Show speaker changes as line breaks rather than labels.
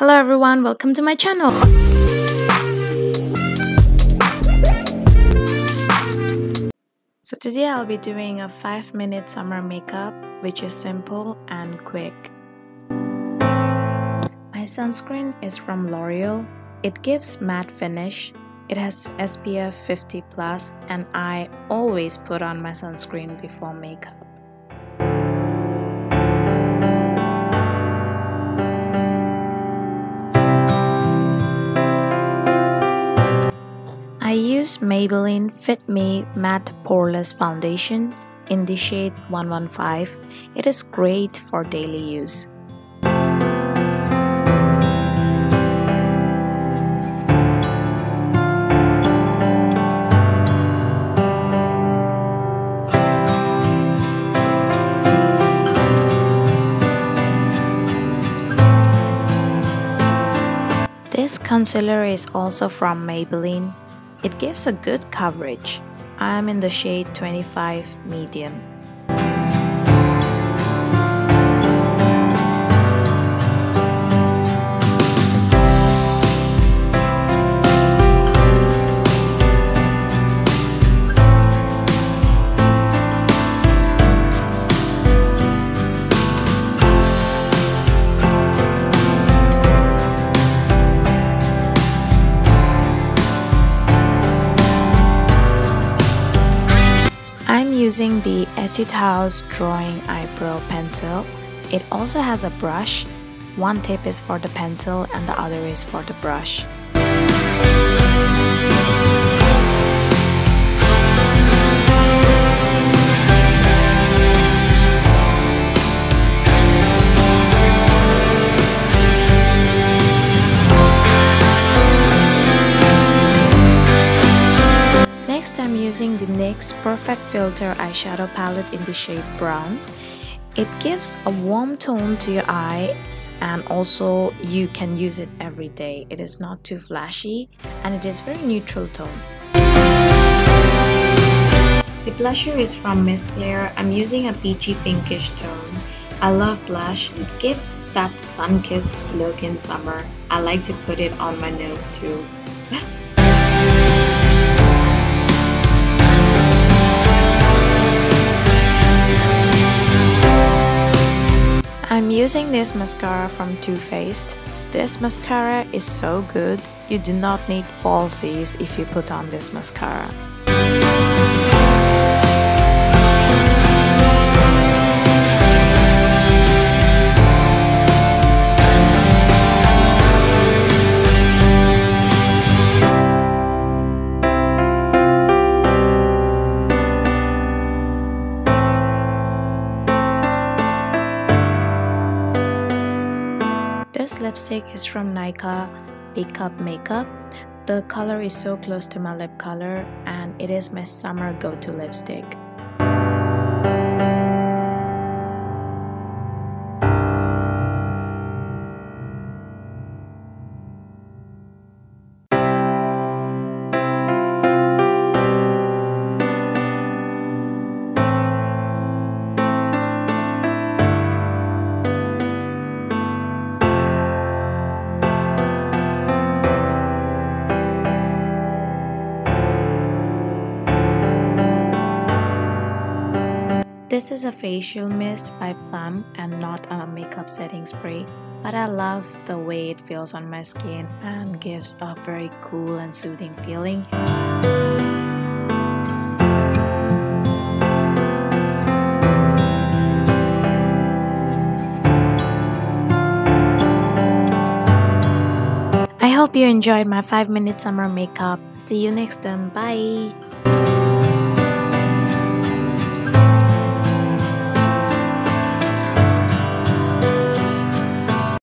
Hello everyone, welcome to my channel. So today I'll be doing a 5 minute summer makeup which is simple and quick. My sunscreen is from L'Oreal. It gives matte finish. It has SPF 50 plus and I always put on my sunscreen before makeup. I use Maybelline Fit Me Matte Poreless Foundation in the shade 115. It is great for daily use. This concealer is also from Maybelline. It gives a good coverage. I am in the shade 25 medium. Using the Etude House Drawing Eyebrow Pencil. It also has a brush. One tip is for the pencil and the other is for the brush. Using the NYX Perfect Filter eyeshadow palette in the shade brown. It gives a warm tone to your eyes and also you can use it every day. It is not too flashy and it is very neutral tone. The blusher is from Miss Claire. I'm using a peachy pinkish tone. I love blush. It gives that sun-kissed look in summer. I like to put it on my nose too. I'm using this mascara from Too Faced. This mascara is so good, you do not need falsies if you put on this mascara. This lipstick is from Nykaa Wake Up Makeup. The color is so close to my lip color and it is my summer go-to lipstick. This is a facial mist by Plum and not a makeup setting spray, but I love the way it feels on my skin and gives a very cool and soothing feeling. I hope you enjoyed my 5 minute summer makeup. See you next time. Bye!